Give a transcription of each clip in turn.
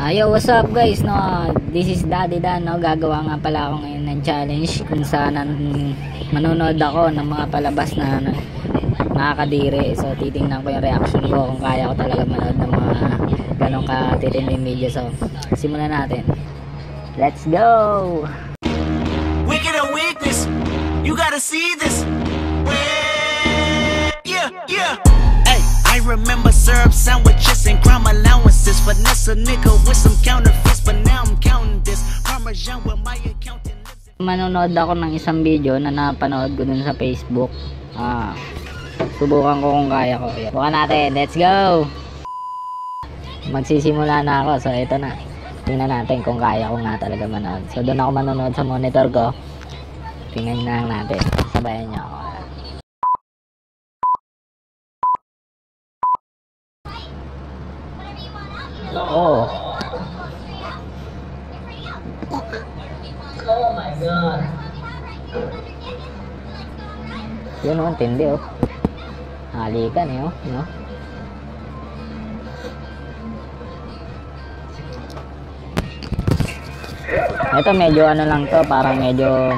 Ayo, what's up guys? No, this is Daddy Dan, no. Gagawa nga pala ako ngayon ng challenge kung saan manonood ako ng mga palabas na, na nakakadiri. So, titingnan ko yung reaction ko kung kaya ko talaga manood ng mga ganong katitinding video. So, simulan natin. Let's go! Wicked or weakness, you gotta see this. Remember syrup sandwiches and crime allowances. Finesse a nigga with some counterfeits, but now I'm counting this. Parmesan with my accountant lives Manonood ako ng isang video na napanood ko dun sa Facebook. Ah, subukan ko kung kaya ko. Subukan natin. Let's go! Magsisimula na ako. So, ito na. Tingnan natin kung kaya ko nga talaga manood. So, doon ako manonood sa monitor ko. Tingnan na natin. Sabayan niyo ako. Oh. Oh my God. Yun oh, ang tindi oh. Halikan eh oh. No? Ito medyo ano lang to, parang medyo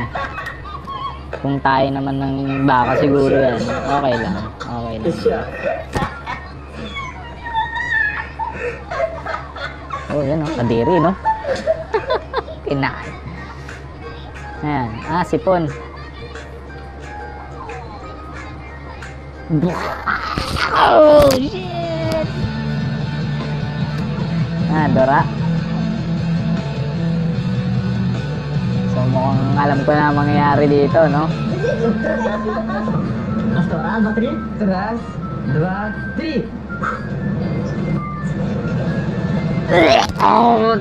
kung tayo naman ng baka siguro yan. Okay lang. Okay lang. Oh, yan o. Kadiri, no? Pinaan. Ayan. Ah, sipon. Oh, shit! Ah, Dora. So, mukhang alam ko na mangyayari dito, no? Dora, battery. Dora, Dora, three. Oh.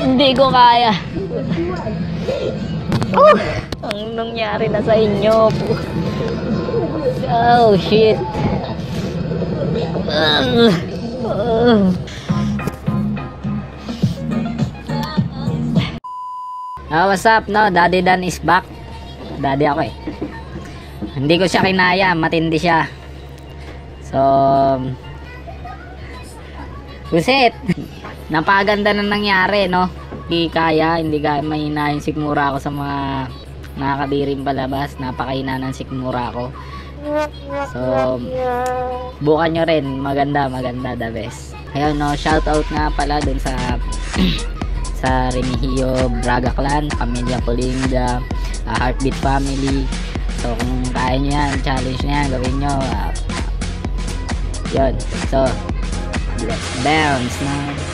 Hindi ko kaya. Oh, ang nangyari na sa inyo. Oh, shit. Ugh. Ah, what's up, no? Daddy Dan is back. Daddy ako eh. Hindi ko siya kinaya, matindi siya. So, Buset! Napaganda na nangyari, no? Hindi kaya, hindi kaya mahina yung sikmura ko sa mga nakakadiring palabas. Napakahina ng sikmura ko. So, bukan nyo rin. Maganda, maganda, the best. Ayun, no? Shoutout nga pala dun sa sa Remigio Braga Clan, Pamilya Polinga, uh, Heartbeat Family. So, kung kaya nyo yan, challenge na yan, gawin nyo. Uh, yun. So, bounce na.